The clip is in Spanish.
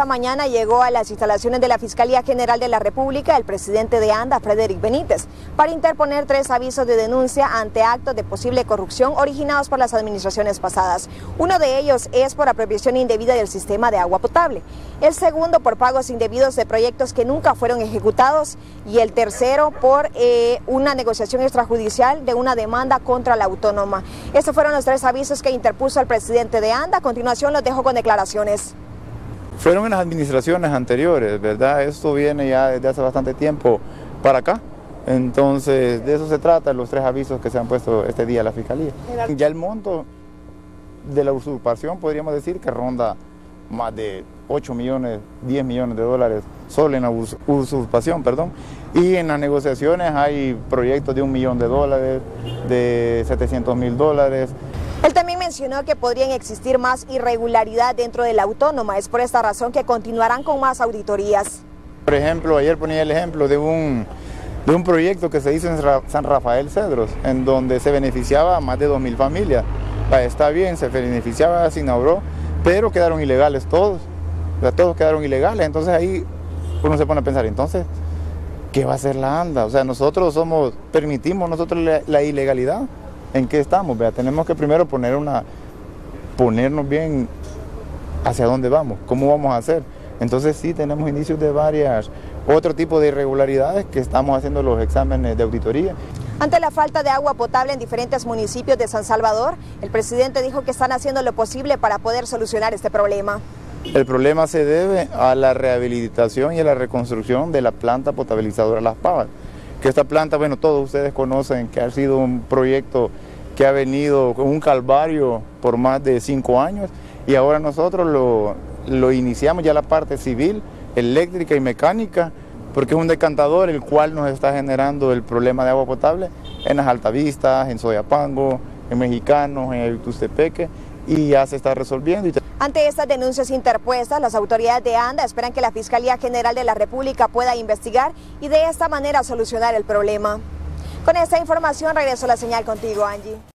esta mañana llegó a las instalaciones de la Fiscalía General de la República el presidente de ANDA, Frederic Benítez, para interponer tres avisos de denuncia ante actos de posible corrupción originados por las administraciones pasadas. Uno de ellos es por apropiación indebida del sistema de agua potable, el segundo por pagos indebidos de proyectos que nunca fueron ejecutados y el tercero por eh, una negociación extrajudicial de una demanda contra la autónoma. Estos fueron los tres avisos que interpuso el presidente de ANDA. A continuación los dejo con declaraciones. Fueron en las administraciones anteriores, ¿verdad? Esto viene ya desde hace bastante tiempo para acá. Entonces, de eso se trata, los tres avisos que se han puesto este día a la Fiscalía. Ya el monto de la usurpación podríamos decir que ronda más de 8 millones, 10 millones de dólares solo en la usurpación, perdón. Y en las negociaciones hay proyectos de un millón de dólares, de 700 mil dólares. Él también mencionó que podrían existir más irregularidad dentro de la autónoma. Es por esta razón que continuarán con más auditorías. Por ejemplo, ayer ponía el ejemplo de un, de un proyecto que se hizo en San Rafael Cedros, en donde se beneficiaba a más de 2.000 familias. Está bien, se beneficiaba, se inauguró, pero quedaron ilegales todos. todos quedaron ilegales. Entonces ahí uno se pone a pensar, entonces, ¿qué va a hacer la ANDA? O sea, nosotros somos, permitimos nosotros la ilegalidad en qué estamos. Vea, tenemos que primero poner una, ponernos bien hacia dónde vamos, cómo vamos a hacer. Entonces sí tenemos indicios de varias, otro tipo de irregularidades que estamos haciendo los exámenes de auditoría. Ante la falta de agua potable en diferentes municipios de San Salvador, el presidente dijo que están haciendo lo posible para poder solucionar este problema. El problema se debe a la rehabilitación y a la reconstrucción de la planta potabilizadora Las Pavas que esta planta, bueno, todos ustedes conocen que ha sido un proyecto que ha venido con un calvario por más de cinco años y ahora nosotros lo, iniciamos ya la parte civil, eléctrica y mecánica, porque es un decantador el cual nos está generando el problema de agua potable en las Altavistas, en Soyapango, en Mexicanos, en Tustepeque y ya se está resolviendo. Ante estas denuncias interpuestas, las autoridades de ANDA esperan que la Fiscalía General de la República pueda investigar y de esta manera solucionar el problema. Con esta información regreso la señal contigo, Angie.